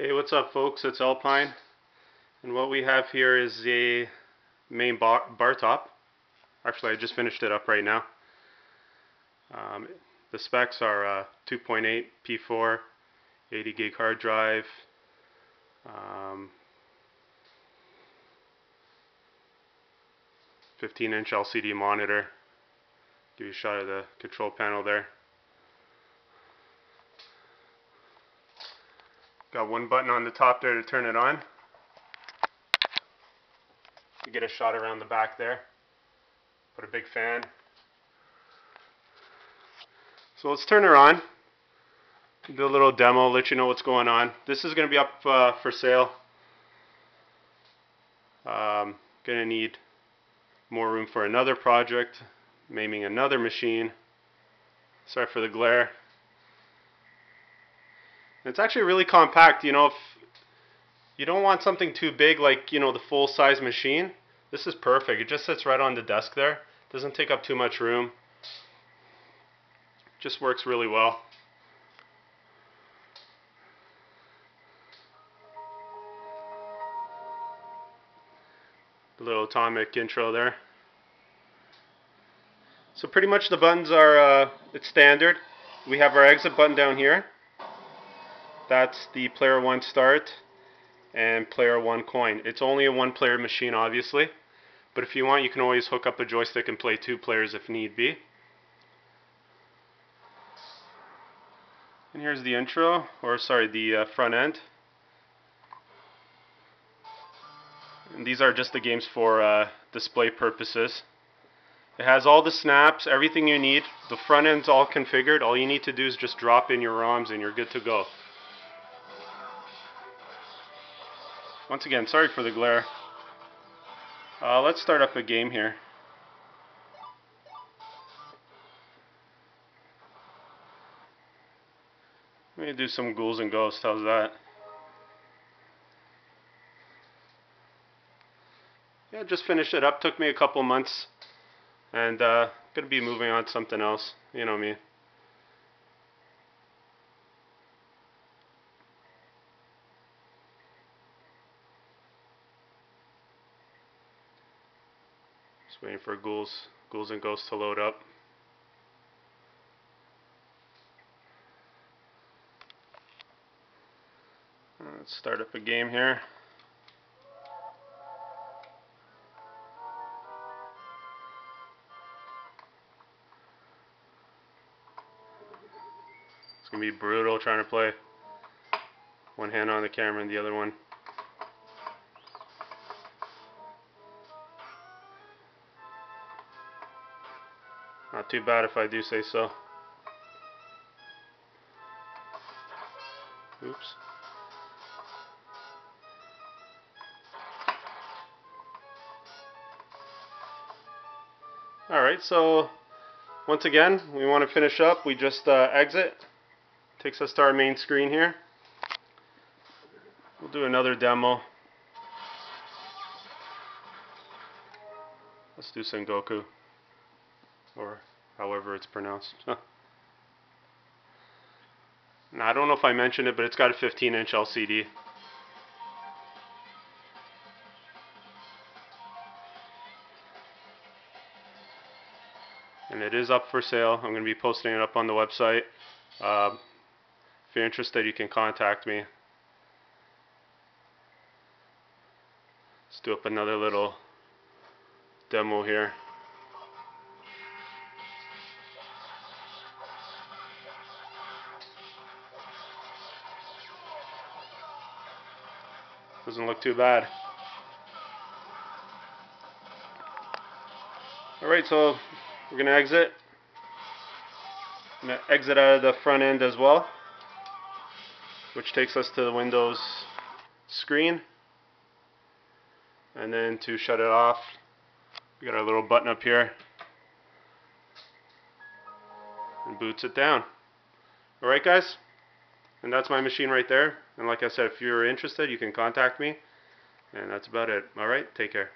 Hey, what's up folks? It's Alpine. And what we have here is a MAME bar, bar top. Actually, I just finished it up right now. Um, the specs are uh, 2.8 P4, 80 gig hard drive, um, 15 inch LCD monitor. Give you a shot of the control panel there. Got one button on the top there to turn it on. You get a shot around the back there. Put a big fan. So let's turn her on. Do a little demo, let you know what's going on. This is going to be up uh, for sale. Um, going to need more room for another project, maiming another machine. Sorry for the glare. It's actually really compact, you know, if you don't want something too big like, you know, the full size machine, this is perfect. It just sits right on the desk there. Doesn't take up too much room. Just works really well. The little atomic intro there. So pretty much the buttons are, uh, it's standard. We have our exit button down here. That's the player one start and player one coin. It's only a one player machine obviously, but if you want you can always hook up a joystick and play two players if need be. And here's the intro, or sorry, the uh, front end. And these are just the games for uh, display purposes. It has all the snaps, everything you need. The front end's all configured. All you need to do is just drop in your ROMs and you're good to go. Once again, sorry for the glare. Uh, let's start up a game here. Let me do some ghouls and ghosts, how's that? Yeah, just finished it up, took me a couple months, and uh, gonna be moving on to something else, you know me. Just waiting for ghouls, ghouls and ghosts to load up. Let's start up a game here. It's gonna be brutal trying to play one hand on the camera and the other one Not too bad if I do say so. Oops. Alright, so once again, we want to finish up. We just uh, exit. Takes us to our main screen here. We'll do another demo. Let's do Sengoku however it's pronounced. now, I don't know if I mentioned it, but it's got a 15 inch LCD. And it is up for sale. I'm going to be posting it up on the website. Uh, if you're interested, you can contact me. Let's do up another little demo here. Doesn't look too bad. Alright, so we're going to exit. I'm going to exit out of the front end as well, which takes us to the Windows screen. And then to shut it off, we got our little button up here and boots it down. Alright guys, and that's my machine right there. And like I said, if you're interested, you can contact me. And that's about it. Alright, take care.